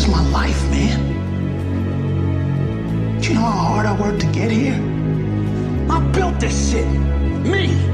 is my life, man. Do you know how hard I worked to get here? I built this shit. Me.